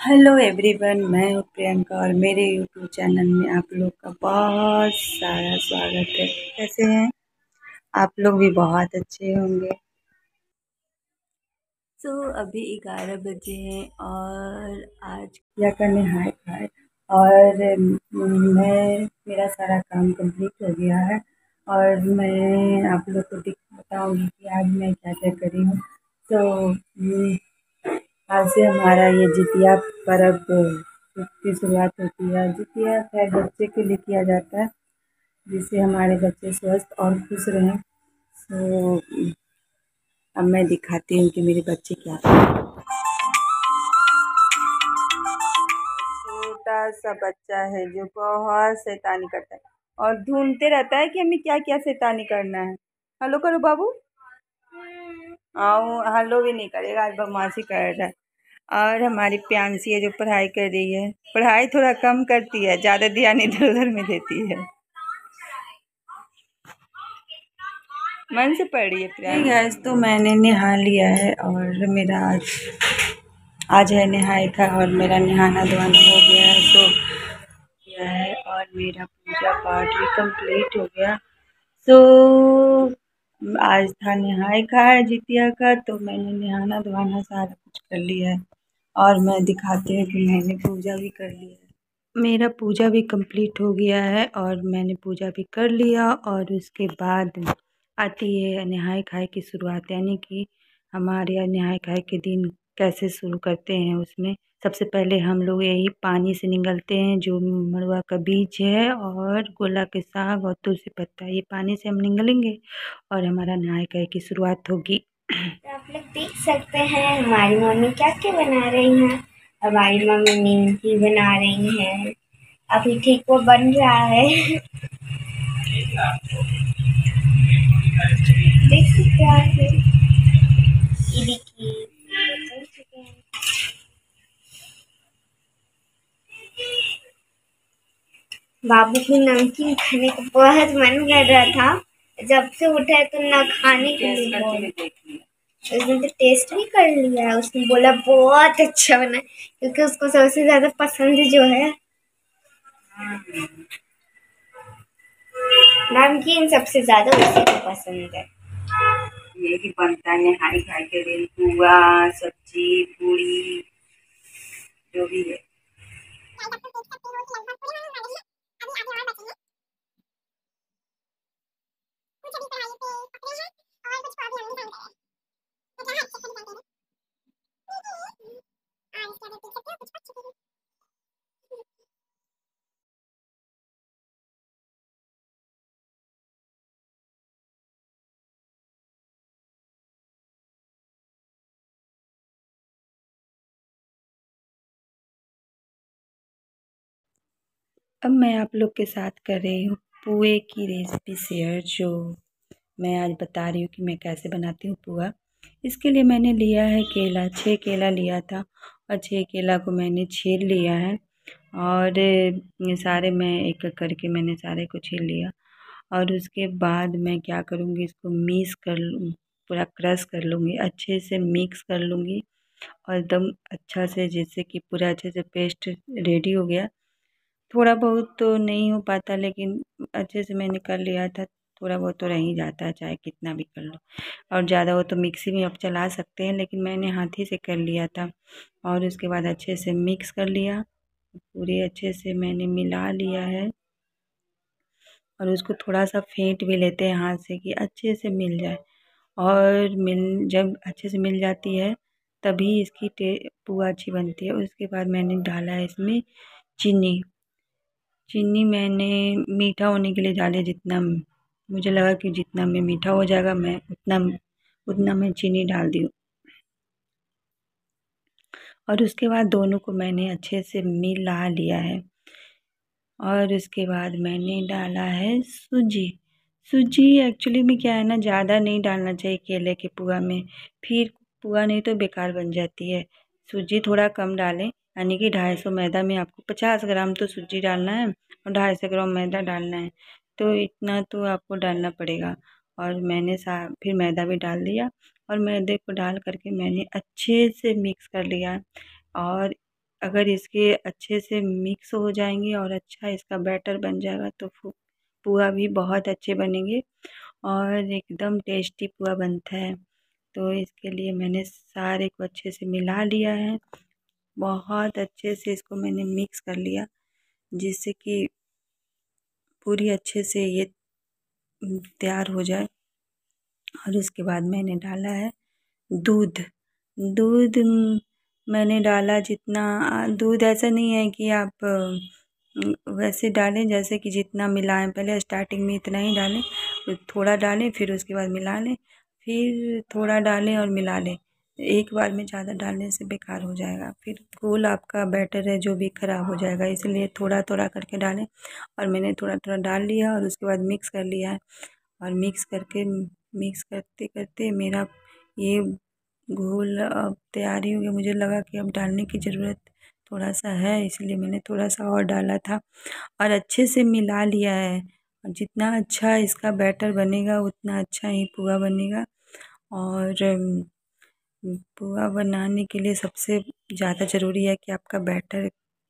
Hello everyone मैं हूँ प्रियंका और मेरे यूट्यूब चैनल में आप लोग का बहुत सारा स्वागत है। कैसे हैं? आप लोग भी बहुत अच्छे होंगे। तो अभी ग्यारह बजे हैं और आज क्या करने हाय खाए और मैं, मेरा सारा काम कंप्लीट हो गया है और मैं आप लोग को बताऊँगी कि आज मैं क्या क्या करी हूँ। तो आज से हमारा ये जितिया पर्व की शुरुआत होती है। जितिया खैर बच्चे के लिए किया जाता है, जिससे हमारे बच्चे स्वस्थ और खुश रहें। तो अब मैं दिखाती हूँ कि मेरे बच्चे क्या छोटा सा बच्चा है जो बहुत शैतानी करता है और ढूंढते रहता है कि हमें क्या क्या शैतानी करना है। हेलो करो बाबू। आओ, हेलो भी नहीं करेगा, आज बदमाशी कर रहा है। और हमारी प्यांसी है जो पढ़ाई कर रही है। पढ़ाई थोड़ा कम करती है, ज़्यादा ध्यान इधर उधर में देती है। मन से पढ़ रही है प्यारी गैस तो मैंने नहा लिया है और मेरा आज आज है नहाए था और मेरा नहाना धोना हो गया है तो किया है और मेरा पूजा पाठ भी कंप्लीट हो गया। तो आज था नहाए है जितिया का तो मैंने नहाना धोना सारा कुछ कर लिया है। और मैं दिखाती हूँ कि मैंने पूजा भी कर लिया है। मेरा पूजा भी कंप्लीट हो गया है और मैंने पूजा भी कर लिया और उसके बाद आती है नहाय खाए की शुरुआत, यानी कि हमारे यहाँ नहाय खाए के दिन कैसे शुरू करते हैं उसमें सबसे पहले हम लोग यही पानी से निगलते हैं जो मड़ुआ का बीज है और गोला के साग और तुलसी पत्ता, ये पानी से हम निगलेंगे और हमारा नहाय खाए की शुरुआत होगी। तो आप लोग देख सकते हैं हमारी मम्मी क्या क्या बना रही हैं। हमारी मम्मी नीमकी बना रही हैं। अभी ठीक वो बन रहा है। देख सकते हैं बाबू को नमकीन खाने का बहुत मन कर रहा था। जब से उठा है तो ना खाने के लिए उसने तो टेस्ट भी कर लिया। है उसने बोला बहुत अच्छा बना क्योंकि उसको सबसे ज़्यादा पसंद जो है। नमकीन सबसे ज़्यादा उसी को पसंद है। ये भी बनता है हाई खाई के दिन पुआ सब्ज़ी पूरी जो भी है। अब मैं आप लोग के साथ कर रही हूँ पुए की रेसिपी शेयर जो मैं आज बता रही हूँ कि मैं कैसे बनाती हूँ पुआ। इसके लिए मैंने लिया है केला छः केला लिया था और छः केला को मैंने छील लिया है और ये सारे मैं एक एक करके मैंने सारे को छील लिया। और उसके बाद मैं क्या करूँगी, इसको मिक्स कर पूरा क्रश कर लूँगी, अच्छे से मिक्स कर लूँगी और एकदम अच्छा से, जैसे कि पूरा अच्छे से पेस्ट रेडी हो गया थोड़ा बहुत तो नहीं हो पाता, लेकिन अच्छे से मैंने कर लिया था, थोड़ा बहुत तो रह ही जाता है, चाहे कितना भी कर लो। और ज़्यादा हो तो मिक्सी में अब चला सकते हैं, लेकिन मैंने हाथ ही से कर लिया था और उसके बाद अच्छे से मिक्स कर लिया, पूरे अच्छे से मैंने मिला लिया है। और उसको थोड़ा सा फेंट भी लेते हैं हाथ से कि अच्छे से मिल जाए। और मिल, जब अच्छे से मिल जाती है, तभी इसकी टे पुआ अच्छी बनती है। उसके बाद मैंने डाला है इसमें चीनी। चीनी मैंने मीठा होने के लिए डाले जितना मुझे लगा कि जितना में मीठा हो जाएगा, मैं उतना उतना मैं चीनी डाल दी और उसके बाद दोनों को मैंने अच्छे से मिला लिया है। और उसके बाद मैंने डाला है सूजी। सूजी एक्चुअली में क्या है ना, ज़्यादा नहीं डालना चाहिए केले के पुआ में। फिर पुआ नहीं तो बेकार बन जाती है। सूजी थोड़ा कम डालें, यानी कि ढाई सौ मैदा में आपको पचास ग्राम तो सूजी डालना है और ढाई सौ ग्राम मैदा डालना है। तो इतना तो आपको डालना पड़ेगा। और मैंने सा, फिर मैदा भी डाल दिया और मैदे को डाल करके मैंने अच्छे से मिक्स कर लिया। और अगर इसके अच्छे से मिक्स हो जाएँगे और अच्छा इसका बैटर बन जाएगा तो पुआ भी बहुत अच्छे बनेंगे और एकदम टेस्टी पुआ बनता है। तो इसके लिए मैंने सारे को अच्छे से मिला लिया है। बहुत अच्छे से इसको मैंने मिक्स कर लिया, जिससे कि पूरी अच्छे से ये तैयार हो जाए। और उसके बाद मैंने डाला है दूध। दूध मैंने डाला जितना, दूध ऐसा नहीं है कि आप वैसे डालें, जैसे कि जितना मिलाएँ, पहले स्टार्टिंग में इतना ही डालें थोड़ा डालें, फिर उसके बाद मिला लें। फिर थोड़ा डालें और मिला लें। एक बार में ज़्यादा डालने से बेकार हो जाएगा। फिर गोल आपका बैटर है, जो भी ख़राब हो जाएगा। इसलिए थोड़ा थोड़ा करके डालें और मैंने थोड़ा थोड़ा डाल लिया और उसके बाद मिक्स कर लिया है। और मिक्स करके, मिक्स करते करते मेरा ये घोल अब तैयार ही हो गया। मुझे लगा कि अब डालने की ज़रूरत थोड़ा सा है, इसलिए मैंने थोड़ा सा और डाला था। और अच्छे से मिला लिया है। जितना अच्छा इसका बैटर बनेगा, उतना अच्छा ही पुआ बनेगा। और पुआ बनाने के लिए सबसे ज़्यादा ज़रूरी है कि आपका बैटर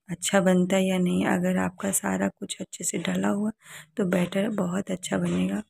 अच्छा बनता है या नहीं। अगर आपका सारा कुछ अच्छे से डला हुआ तो बैटर बहुत अच्छा बनेगा।